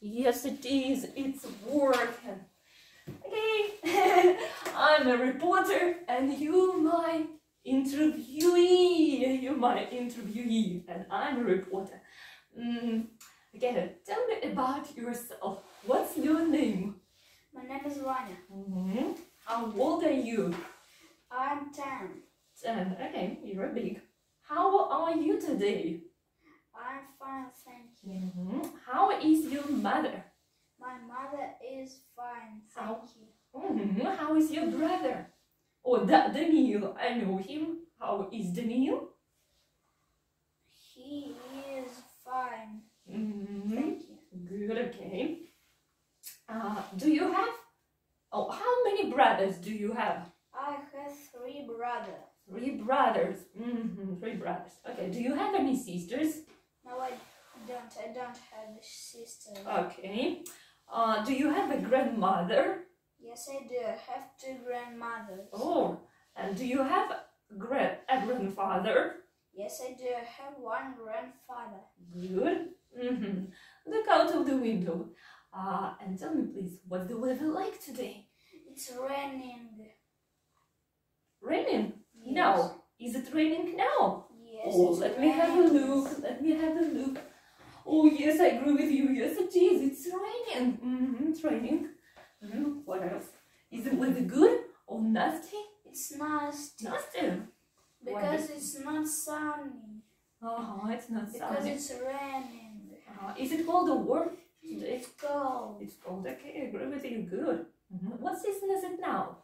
Yes, it is. It's working. Okay. I'm a reporter and you my interviewee. You're my interviewee and I'm a reporter. Mm, okay, tell me about yourself. What's your name? My name is Vanya. Mhm. How old are you? I'm 10. Ten. Okay, you're big. How are you today? I'm fine, thank you. Mhm. How is your mother? My mother is fine, How? thank you. Mhm. How is your brother? Oh, da- Daniel. I know him. How is Daniel? He is fine, Mhm. thank you. Good, okay. Uh, do you have? Oh, how many brothers do you have? I have three brothers. Three brothers. hmm Three brothers. Okay. Do you have any sisters? No, I don't. I don't have a sister. Okay. Uh, do you have a grandmother? Yes, I do. I have two grandmothers. Oh, and do you have gra- a grandfather? Yes, I do. I have one grandfather. Good. hmm Look out of the window. Uh, and tell me, please, what's the weather like today? It's raining. Raining? Yes. No. Is it raining now? Yes. oh, let me have a look. Let me have a look. Oh, yes, I agree with you. Yes, it is. It's raining. hmm It's raining. hmm What else? Is the weather good or nasty? It's nasty Nasty. because it's not sunny. Uh-huh, it's not Because sunny. Because it's raining. Uh, is it cold or warm? It's cold. It's cold. Okay, I agree with you. Good. Mhm. What season is it now?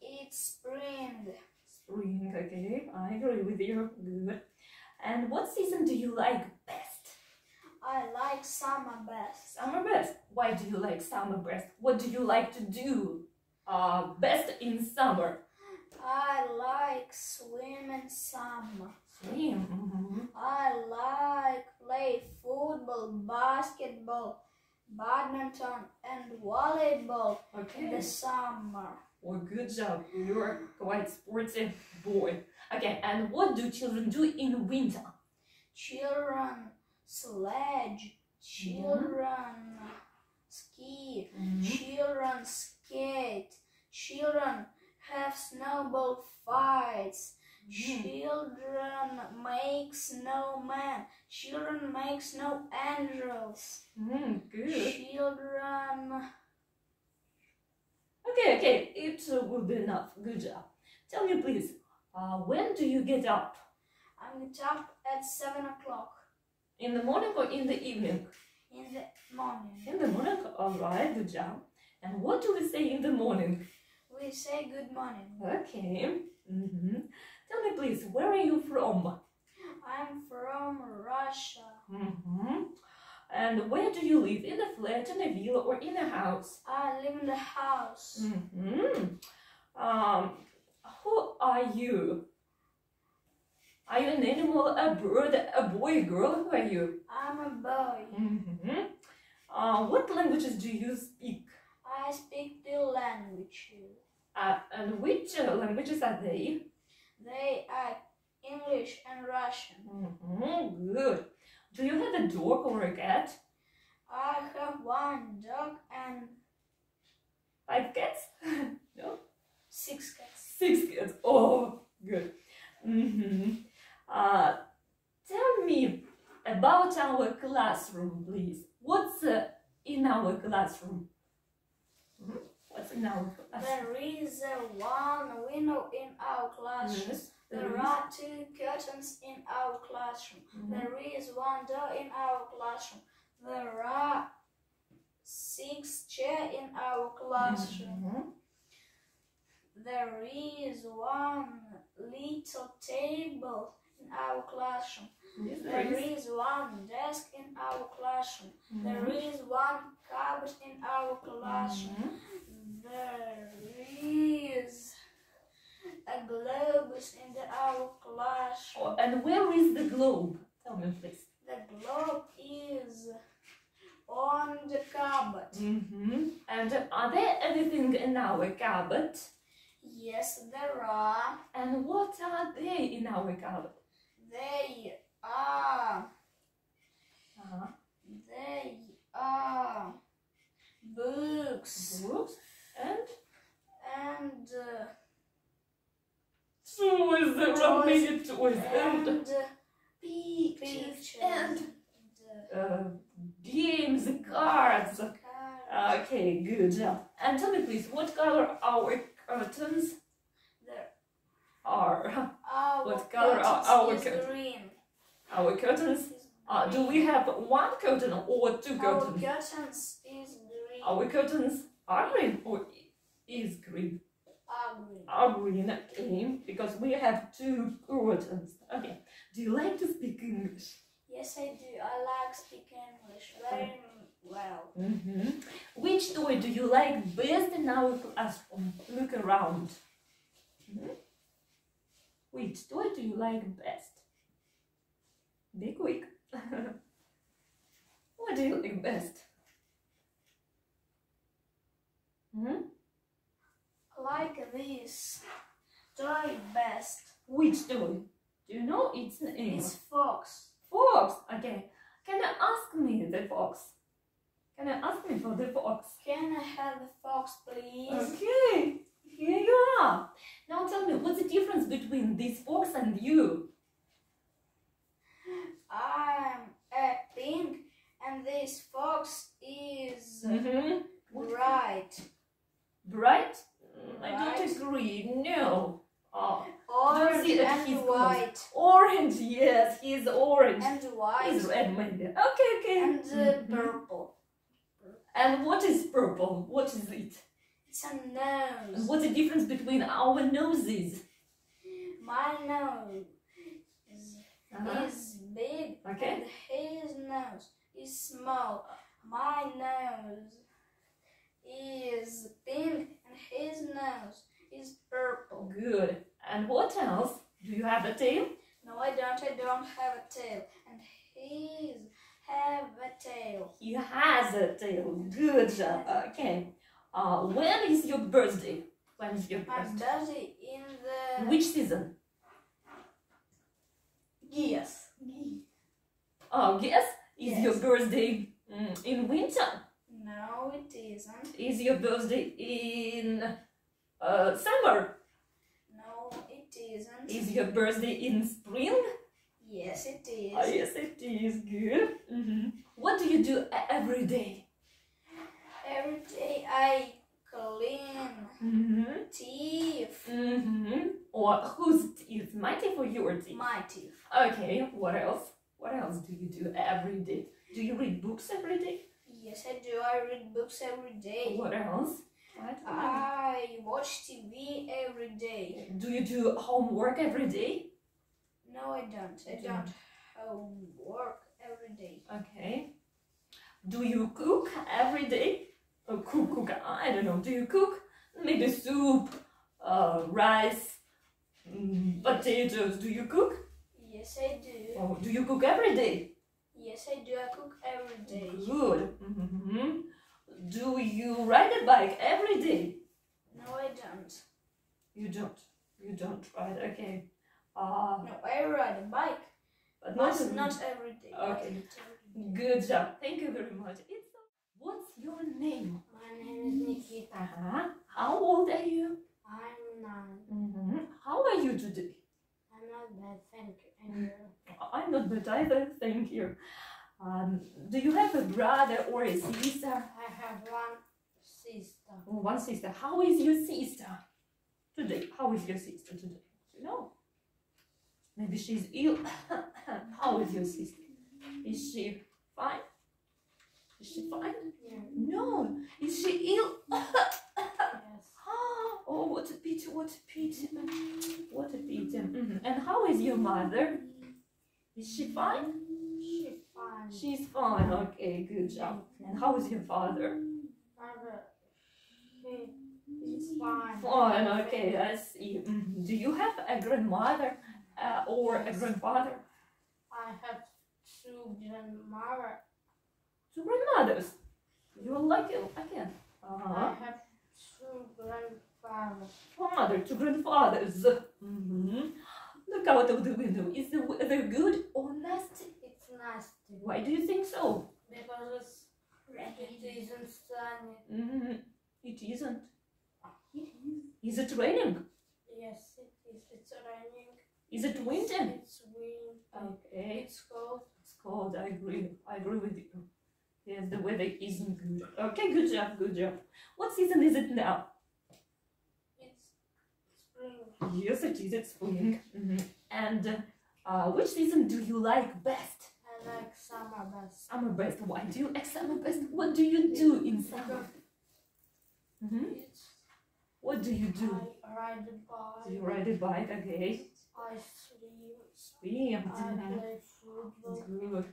It's spring. Spring. Okay, I agree with you. Good. And what season do you like best? I like summer best. Summer best. Why do you like summer best? What do you like to do uh, best in summer? I like swim in summer. Swim. mhm. I like play football, basketball, badminton, and volleyball in the summer. Well, good job. You're quite sporty boy. Okay, and what do children do in winter? Children sledge. Children ski. Mhm. Children skate. Children have snowball fights. Mhm. Children make snowmen. Children make snow angels. Mm, good. Children. Okay, okay, it will be enough. Good job. Tell me, please, uh, when do you get up? I get up at seven o'clock In the morning or in the evening? in the morning. In the morning, all right, good job. And what do we say in the morning? We say good morning. Okay. Mm-hmm. Tell me, please, where are you from? I'm from Russia. Mm-hmm. And where do you live? In a flat, in a villa, or in a house? I live in the house. Mm-hmm. Um, who are you? Are you an animal, a bird, a boy, a girl? Who are you? I'm a boy. Mm-hmm. Uh, what languages do you speak? I speak two languages. Uh, and which uh, languages are they? They are English and Russian. Mm-hmm. Good. Do you have a dog or a cat? I have one dog and Five cats? no? six cats. Six cats. Oh, good. Mm-hmm. Uh, tell me about our classroom, please. What's uh, in our classroom? Mhm. What's in our classroom? There is uh, one window in our classroom. Yes, there are two curtains in our classroom. Mhm. There is one door in our classroom. There are six chairs in our classroom. Mhm. There is one little table in our classroom. Yes, there There is. is one desk in our classroom. Mhm. There is one cupboard in our classroom. There is And where is the globe? Tell me, please. The globe is on the cupboard. Mm -hmm. And are there anything in our cupboard? Yes, there are. And what are they in our cupboard? They are. Uh -huh. They are books. Books and and. Uh, pictures pictures and uh, uh, games, cards. cards. Okay, good. And tell me please, what color are our curtains There are? our What color are our curtains? green. Our curtains? Uh, do we have one curtain or two curtains? Our curtains? curtains is green. Our curtains are green or is green? Green. Are green, because we have two curtains. Okay. Do you like to speak English? Yes, I do. I like speaking English very well. Mm-hmm. Which toy do you like best in our classroom? Look around. Mhm. Which toy do you like best? Be quick. what do you like best? Hmm? Like this. Toy best. Which toy? Do you know its name? It's fox. Fox. Okay. Can you ask me the fox? Can you ask me for the fox? Can I have the fox, please? Okay. Here you are. Now tell me, what's the difference between this fox and you? I'm a pink, and this fox is Mm-hmm. bright. Bright? Mm, I Bright. don't agree. No. Orange see that and he's white. orange. Yes, he's orange. And white. He's red, maybe. Okay, okay. And uh, Mhm. purple. And what is purple? What is it? It's a And nose. what's the difference between our noses? My nose is, Uh-huh. is big Okay. and his nose is small. My nose is pink and his nose is purple. Good. And what else? Do you have a tail? No, I don't. I don't have a tail. And his have a tail. He has a tail. Good job. Okay. Uh, when is your birthday? When is your birthday? My birthday? in the Which season? yes. Oh, yes? Is Yes. your birthday mm, in winter? No, it isn't. Is your birthday in uh, summer? Isn't. Is your birthday in spring? Yes, it is. Oh, yes, it is. Good. hmm What do you do every day? Every day I clean Mm-hmm. teeth. Mm-hmm. Or whose teeth? My teeth or your teeth? My teeth. Okay, what else? What else do you do every day? Do you read books every day? Yes, I do. I read books every day. What else? What? I watch TV every day. Do you do homework every day? No, I don't. I don't homework every day. Okay. Do you cook every day? Oh, cook, cook. I don't know. Do you cook? Maybe soup, uh, rice, mm, potatoes. Do you cook? Yes, I do. Oh, do you cook every day? Yes, I do. I cook every day. Good. hmm Do you ride a bike every day? No, I don't. You don't. You don't ride. Okay. Uh, No, I ride a bike, but not, not every day. Okay. every day. Good job. Thank you very much. It's What's your name? My name is Nikita. Uh-huh. How old are you? I'm nine. Mm-hmm. How are you today? I'm not bad, thank. You? I'm not bad either, thank you. Um, do you have a brother or a sister? I have one sister. Oh, one sister. How is your sister today? How is your sister today? You know? Maybe she's ill. How is your sister? Is she fine? Is she fine? Yeah. No. Is she ill? Yes. Oh, what a pity, what a pity. What a pity. Mhm. And how is your mother? Is she fine? Fine. She's fine. Okay, good job. And how is your father? Mother, he is fine. Fine. Okay, I see. Mhm. Do you have a grandmother uh, or a grandfather? I have two grandmother. Two grandmothers. You're lucky again. I Uh-huh. I have two grandfathers. Father, two grandfathers. hmm Look out of the window. Is the weather good or nasty? It's nasty Why do you think so? because it's it isn't sunny. hmm It isn't. Is it raining? Yes, it is. It's raining. Is it winter? It's winter. Okay. It's cold. It's cold. I agree. I agree with you. Yes, the weather isn't good. Okay, good job, good job. What season is it now? It's spring. Yes, it is. It's spring. Mhm. And uh, which season do you like best? Like summer best. Summer best. Why do you like summer best? What do you do in summer? Mhm. What do you do? I ride the bike. Do you ride a bike? Okay. I swim. Swim. I play football. Good.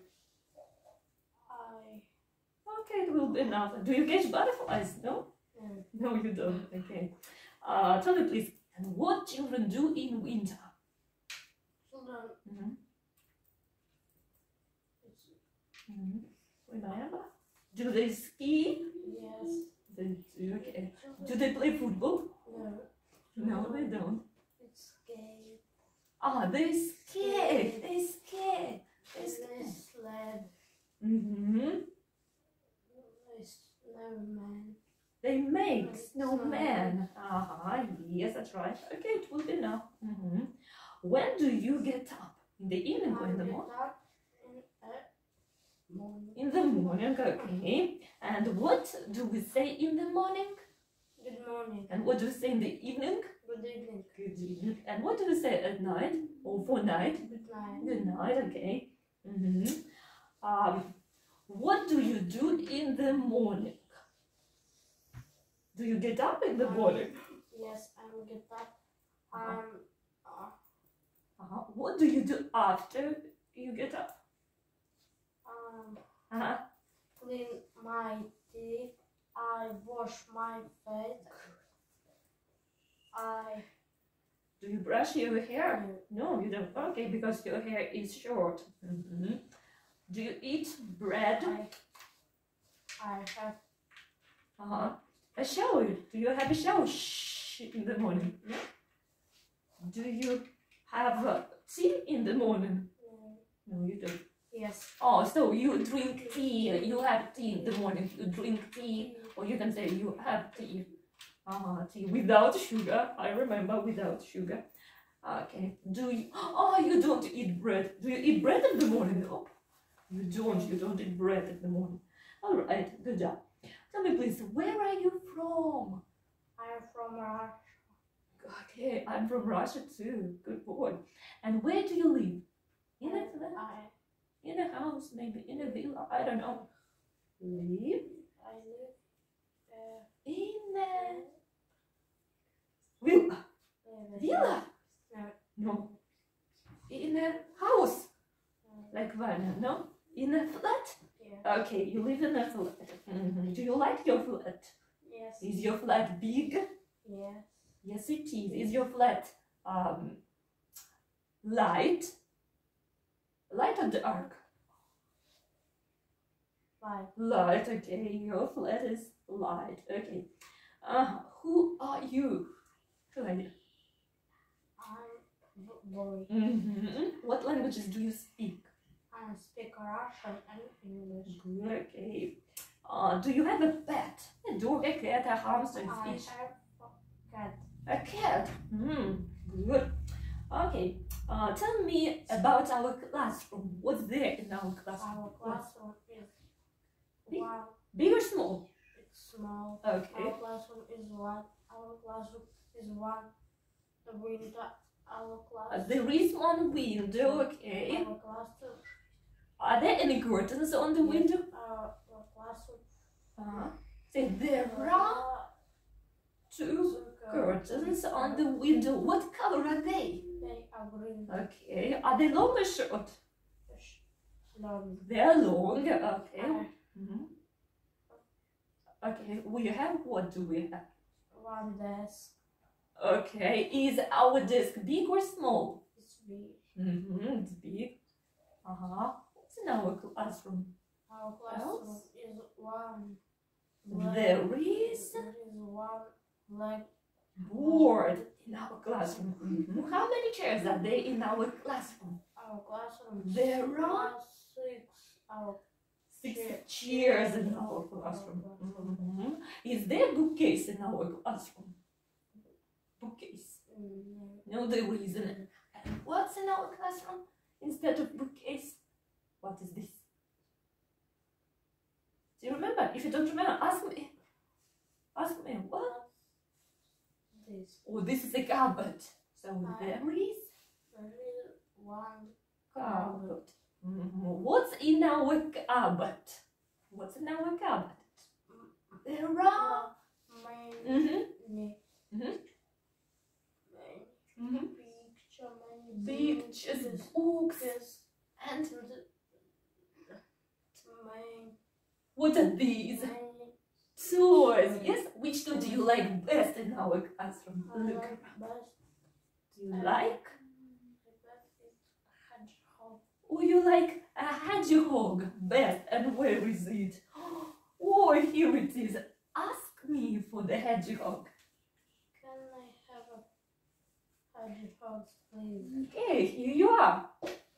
I Okay, it will be enough. Do you catch butterflies? No? uh, No, you don't. Okay. Uh, tell me, please, and what children do in winter? children. Mm-hmm. It's, Mm-hmm. Remember? Do they ski? yes. They do. Okay. Do they play football? No. No, they don't. It's gay. Ah, they skate. They skate. They They skate. sled. Mm-hmm. They snowman. They make snowmen. Uh-huh. Yes, that's right. Okay, it will be now. Mm-hmm. When do you get up? In the evening or in the morning? get up in the morning. In the morning, okay. And what do we say in the morning? Good morning. And what do we say in the evening? Good evening. Good evening. And what do we say at night or for night? Good night. Good night, okay. hmm Um, what do you do in the morning? Do you get up in the Um, morning? Yes, I will get up. Um, uh, Uh-huh. What do you do after you get up? Um, Uh-huh. clean my teeth. I wash my face. I Do you brush your hair? uh, No, you don't. Okay, because your hair is short. hmm Do you eat bread? I I have Uh-huh. A shower. Do you have a shower Shh, in the morning? No? Do you have uh, tea in the morning? uh, No, you don't. Yes. Oh, so you drink tea. You have tea in the morning. You drink tea, or you can say you have tea. Uh, tea without sugar. I remember without sugar. Okay. Do you? Oh, you don't eat bread. Do you eat bread in the morning? No, you don't. You don't eat bread in the morning. All right. Good job. Tell me, please, where are you from? I am from Russia. Okay, I'm from Russia too. Good boy. And where do you live? In a flat? I In a house, maybe in a villa. I don't know. Live I live uh, in a villa. Villa? No. No. In a house, like Vanya, no? In a flat? yeah. Okay, you live in a flat. Mhm. Do you like your flat? Yes. Is your flat big? Yes. Yes, it is. Is your flat um, light? Light or dark? Five. Light, okay. Your flat is light, okay. Uh, who are you? Who are you? I'm boy. hmm What languages do you speak? I speak Russian and English. Good, okay. Uh, do you have a pet? A dog, a cat, a hamster, a I fish? have a cat. A cat. Hmm, good. Okay. Uh, tell me about our classroom. What's there in our classroom? Our classroom is Big. one. Big or small? It's small. Okay. Our classroom is one. Our classroom is one. The window. Our Uh, class. there is one window, okay. Our classroom. Are there any curtains on the window? Our, our classroom. Uh-huh. Say there are two curtains on the window. What color are they? They are green. Okay. Are they long or short? Long. They're long. Okay. I- Mhm. Okay. We have what do we have? One desk. Okay. Is our desk big or small? It's big. Mm-hmm. It's big. Uh huh. What's in our classroom? Our classroom is one. There is There is one leg. Board in our classroom. Mhm. How many chairs are there in our classroom? Our classroom. There are six. Our six Chair- chairs in our classroom. Mhm. Is there a bookcase in our classroom? Bookcase. mm, No, there isn't. What's in our classroom instead of bookcase? What is this? Do you remember? If you don't remember, ask me. Ask me. What? This. Oh, this is a cupboard. So there is one cupboard. Mhm. What's in our cupboard? What's in our cupboard? There are. Mm-hmm. Mm-hmm. picture main Pictures, books, and what are these? main Toys. Yes. Which toy do you like best in our classroom? I Look. like best Do you like? Oh, you like a hedgehog best, and where is it? Oh, here it is. Ask me for the hedgehog. can I have a hedgehog please Okay, here you are.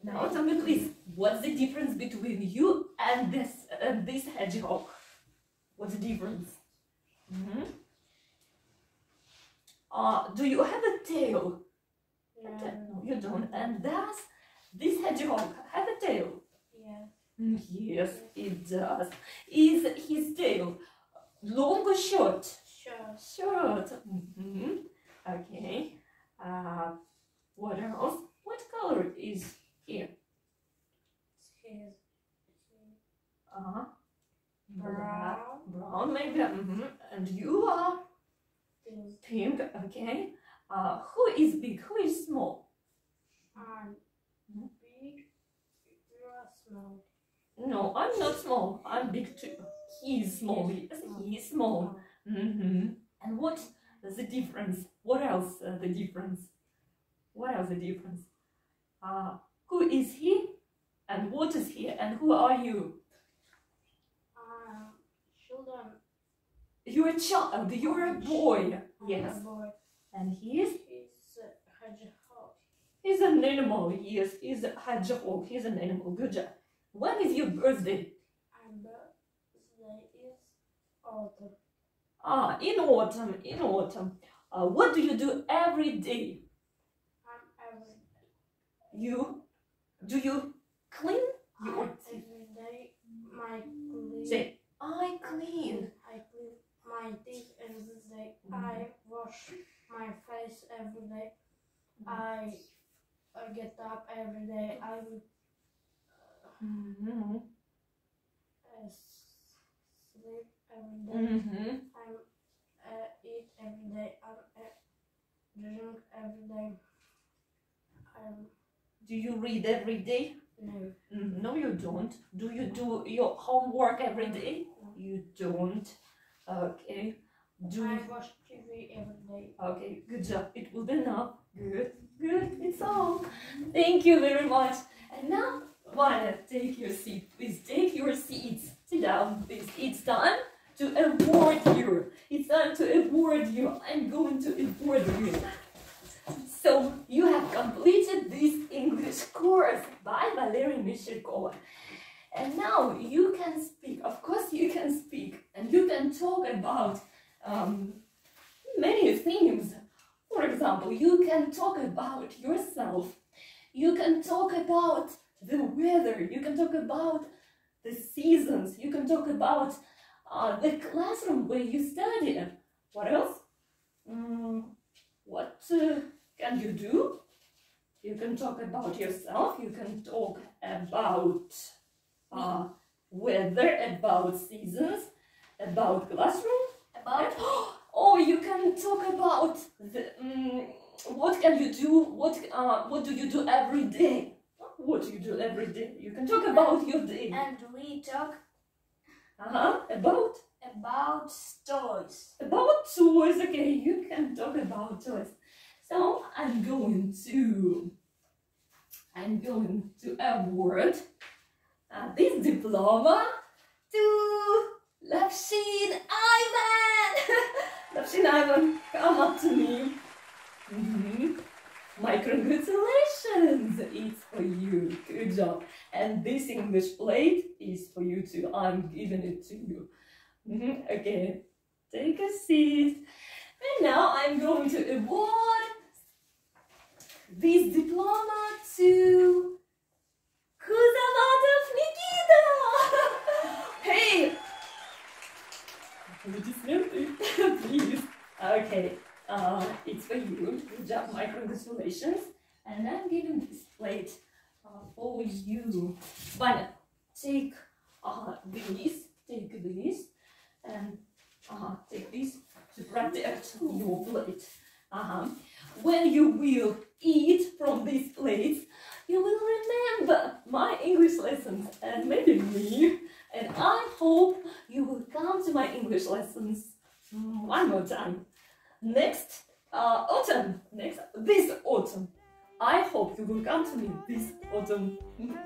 Now tell me, please, what's the difference between you and this and this hedgehog? What's the difference? hmm Uh, do you have a tail? no No, you don't. And does this hedgehog have a tail? yeah Mm, Yes, it does. Is his tail long or short? sure Short. hmm Okay. Uh, what else? What color is here? It's his Uh-huh. Brown Brown, maybe. hmm And you are is pink. Okay. Uh, who is big? Who is small? Mhm. big you are small No, I'm not small. I'm big too. He is small. Yes, he is small. hmm And what is the difference? What else uh, the difference? What else the difference? Uh, who is he? And what is he? And who are you? um children You're a child. You're a boy. Yes. a boy And he is? is a hedgehog He's an animal. Yes, he's a hedgehog. He's an animal. Good job. When is your birthday? and birthday is autumn Ah, in autumn. In autumn. Uh, what do you do every day? I'm every You do you clean your I'm every day my clean Say, I clean. My teeth every day. I wash my face every day. I, I get up every day. I Mm-hmm. uh, sleep every day. Mm-hmm. I uh, eat every day. I uh, drink every day. Um, Do you read every day? no, Mm, No, you don't. Do you do your homework every day? You don't. Okay. Do I watch TV every day. Okay, good job. It will be enough. Good, good. It's all. Thank you very much. And now, Vanya, take your seat. Please take your seats. Sit down, please. It's time to award you. It's time to award you. I'm going to award you. So, you have completed this English course by Valery Meshcheryakova. And now you can speak. Of course, you can speak. And you can talk about um, many things. For example, you can talk about yourself. You can talk about the weather. You can talk about the seasons. You can talk about uh, the classroom where you study. What else? Mm, what uh, can you do? You can talk about yourself. You can talk about uh, weather, about seasons, about classroom. About Oh, you can talk about the, um, what can you do? What uh, what do you do every day? What do you do every day? You can talk about your day. and we talk Uh huh. About about toys. about toys. Okay, you can talk about toys. So I'm going to I'm going to award uh, this diploma to Lavshin Ivan. Lavshin Ivan, come up to me. Mhm. My congratulations! It's for you. Good job. And this English plate is for you too. I'm giving it to you. Mhm. Okay, take a seat. And now I'm going to award this diploma to Kuzanatov Nikita! hey! Аплодисменты, please. Okay, uh, it's for you. Good job, my congratulations. And I'm giving this plate uh, for you. Vanya, take uh, this, take this, and uh, take this to protect your plate. Uh-huh. When you will eat from these plates, you will remember my English lessons and maybe me. And I hope you will come to my English lessons one more time. Next uh, autumn, next this autumn. I hope you will come to me this autumn.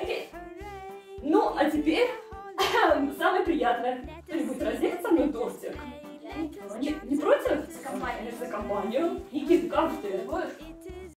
Окей. Ну, а теперь самое приятное. Кто-нибудь разделит со мной тортик? Не Не, против? За компанию. За компанию. Никита, как ты? Будешь?